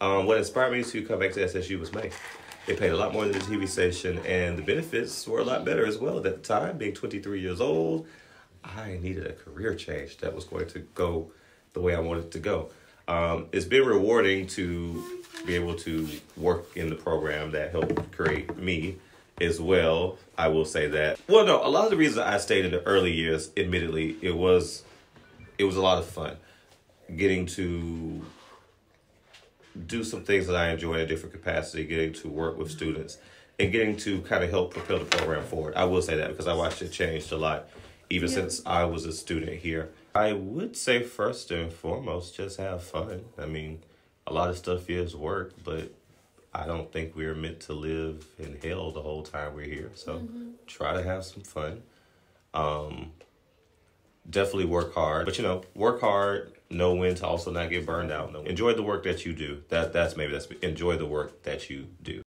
Um, what inspired me to come back to SSU was money. They paid a lot more than the TV station, and the benefits were a lot better as well. At the time, being 23 years old, I needed a career change that was going to go the way I wanted to go. Um, it's been rewarding to be able to work in the program that helped create me as well. I will say that. Well, no, a lot of the reasons I stayed in the early years, admittedly, it was it was a lot of fun getting to do some things that I enjoy in a different capacity, getting to work with students and getting to kind of help propel the program forward. I will say that because I watched it change a lot even yeah. since I was a student here. I would say first and foremost, just have fun. I mean, a lot of stuff is work, but I don't think we're meant to live in hell the whole time we're here. So mm-hmm. try to have some fun. Um, definitely work hard, but you know, work hard. Know when to also not get burned out. Enjoy the work that you do. That that's maybe that's enjoy the work that you do.